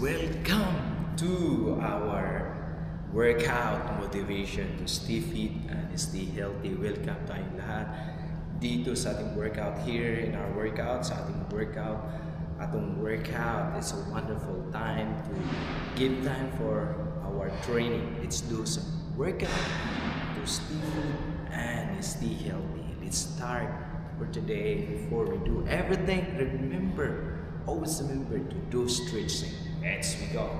welcome to our workout motivation to stay fit and stay healthy. Welcome tayong lahat dito sa ating workout here in our workout, sa ating workout. Atong workout is a wonderful time to give time for our training. Let's do some workout to stay fit and stay healthy. Let's start for today. Before we do everything, remember, always remember to do stretching. Let's we go.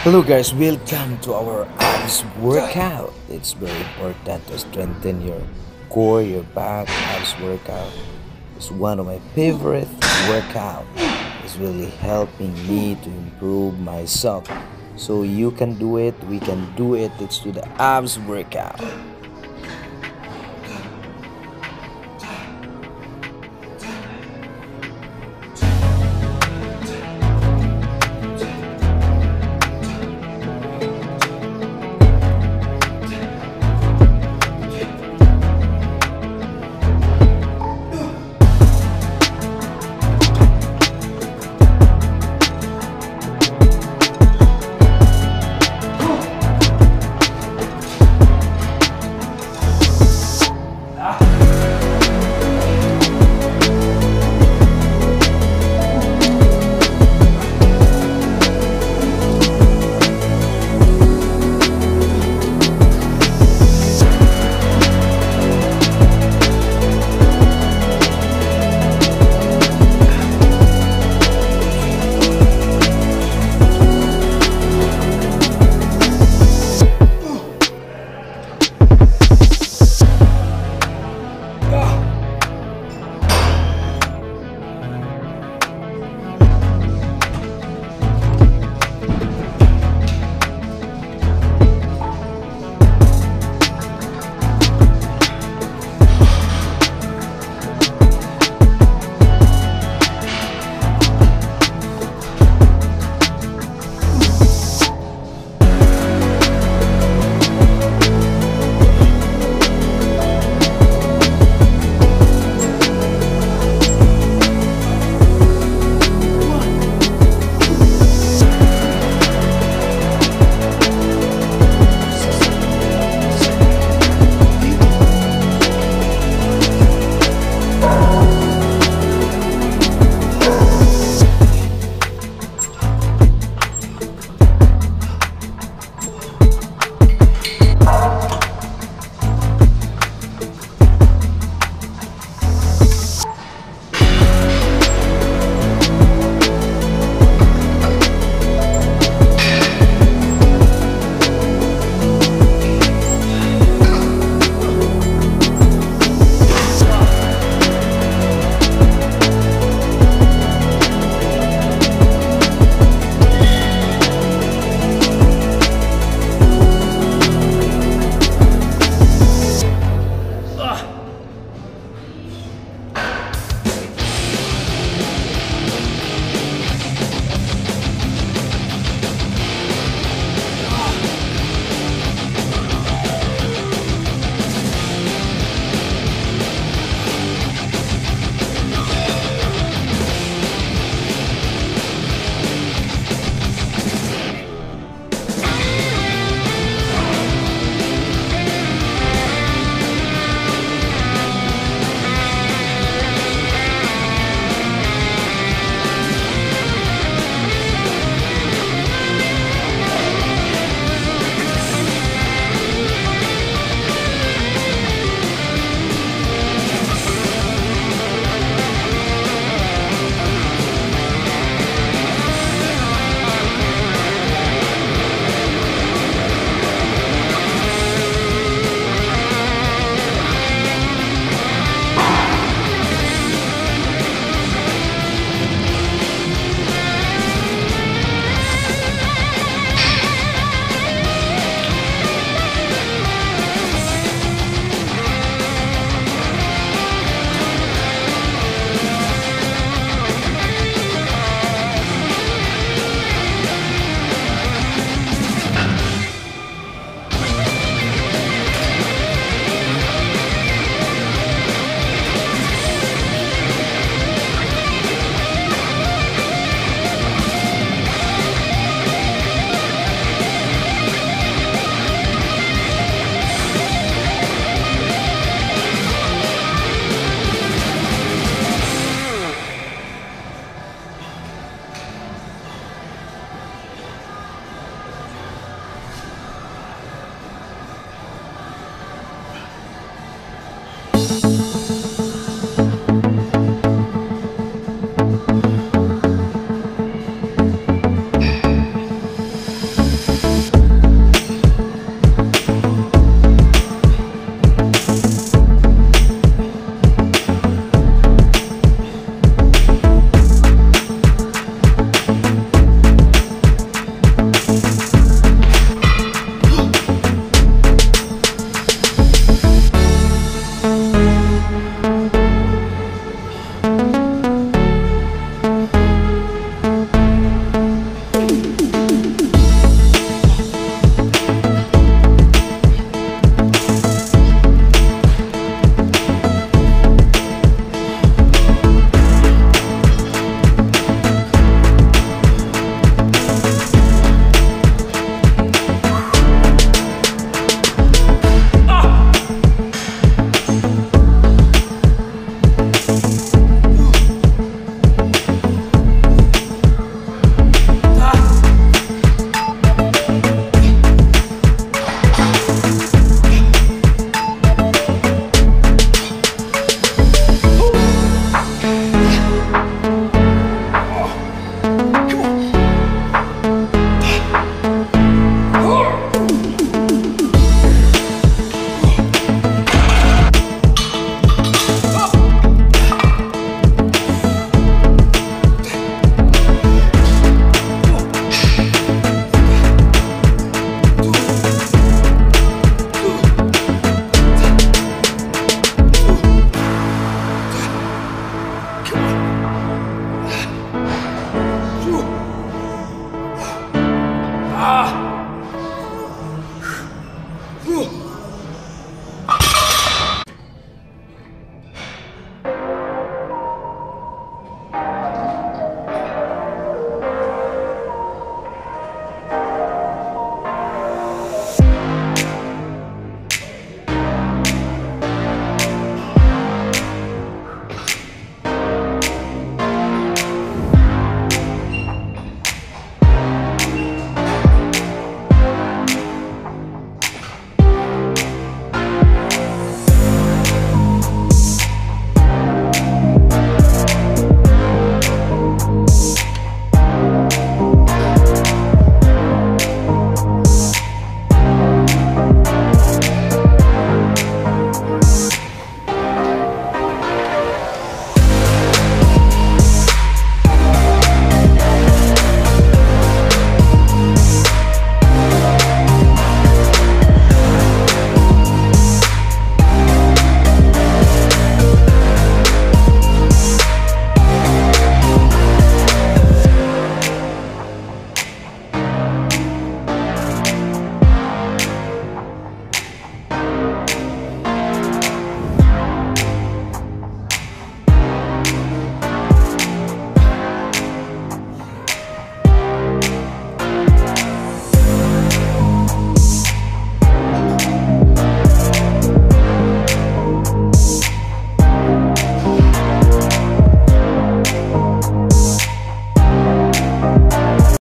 Hello guys, welcome to our abs workout. It's very important to strengthen your core, your back. Abs workout is one of my favorite workout. It's really helping me to improve myself. So you can do it, we can do it. Let's do the abs workout.